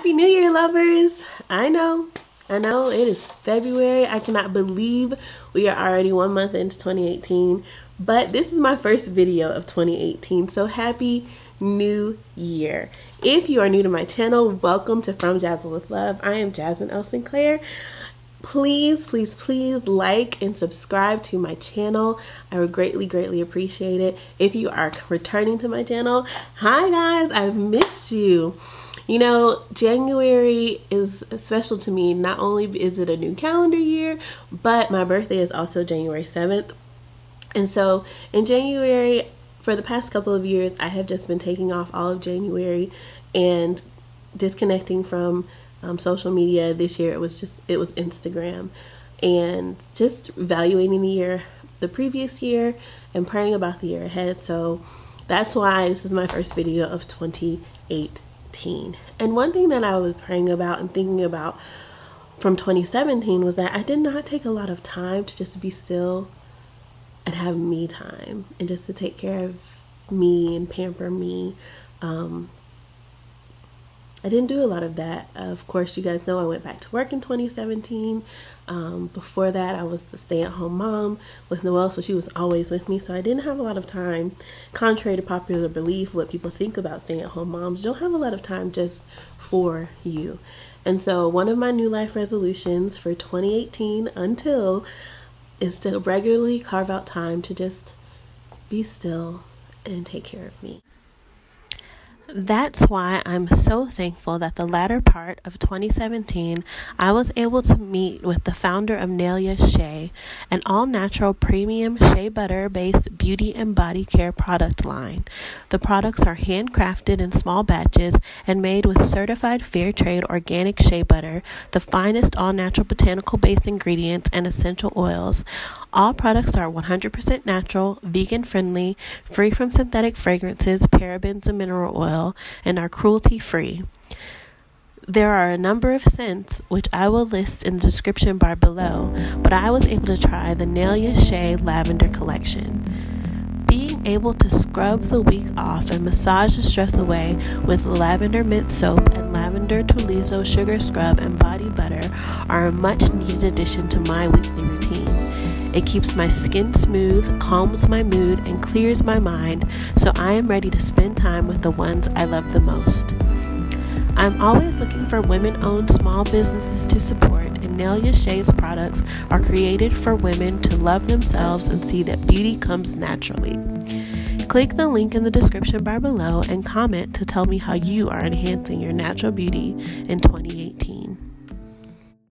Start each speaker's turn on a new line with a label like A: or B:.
A: Happy New Year, lovers! I know, I know, it is February. I cannot believe we are already one month into 2018, but this is my first video of 2018, so happy New Year. If you are new to my channel, welcome to From Jasmine with Love. I am Jasmine L. Sinclair please please please like and subscribe to my channel i would greatly greatly appreciate it if you are returning to my channel hi guys i've missed you you know january is special to me. Not only is it a new calendar year but my birthday is also january 7th and so in january for the past couple of years i have just been taking off all of january and disconnecting from um, social media. This year it was just it was instagram. And just evaluating the year the previous year and praying about the year ahead. So that's why this is my first video of 2018 and one thing that i was praying about and thinking about from 2017 was that i did not take a lot of time to just be still and have me time and just to take care of me and pamper me um, I didn't do a lot of that. Of course, you guys know I went back to work in 2017. Um, before that, I was a stay at home mom with Noelle, so she was always with me. So I didn't have a lot of time. Contrary to popular belief, what people think about stay at home moms, You don't have a lot of time just for you. And so, one of my new life resolutions for 2018 until is to regularly carve out time to just be still and take care of me. That's why I'm so thankful that the latter part of 2017, I was able to meet with the founder of Nailah's Shea, an all natural premium shea butter based beauty and body care product line. The products are handcrafted in small batches and made with certified fair trade organic shea butter, the finest all natural botanical based ingredients, and essential oils. All products are 100% natural, vegan friendly, free from synthetic fragrances, parabens, and mineral oil, and are cruelty free. There are a number of scents which I will list in the description bar below, but I was able to try the Nailah's Shea Lavender Collection. Being able to scrub the week off and massage the stress away with lavender mint soap and lavender tulizo sugar scrub and body butter are a much needed addition to my weekly routine. It keeps my skin smooth, calms my mood, and clears my mind so I am ready to spend time with the ones I love the most. I'm always looking for women owned small businesses to support, and Nailah's Shea's products are created for women to love themselves and see that beauty comes naturally. Click the link in the description bar below and comment to tell me how you are enhancing your natural beauty in 2018.